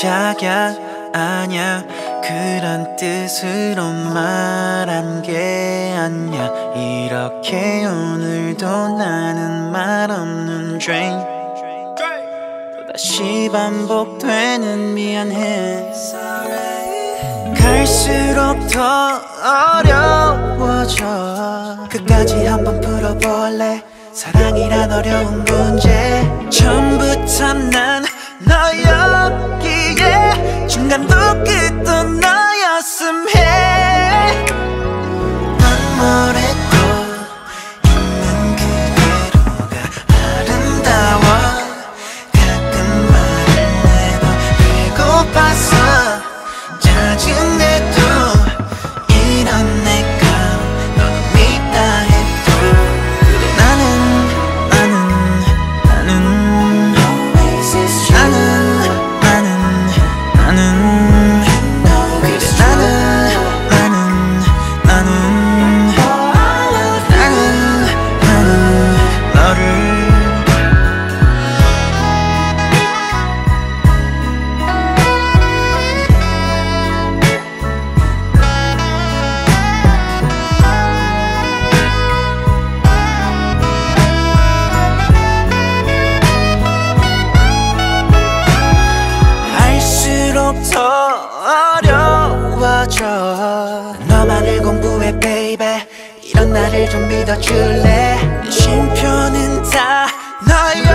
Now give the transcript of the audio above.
자기야 아냐 그런 뜻으로 말한 게 아니야. 이렇게 오늘도 나는 말 없는 drain 또다시 반복되는 미안해. 갈수록 더 어려워져. 끝까지 한번 풀어볼래? 사랑이란 어려운 문제 끝도 더 어려워져. 너만을 공부해 baby. 이런 나를 좀 믿어줄래? 내 쉼표는 다 너의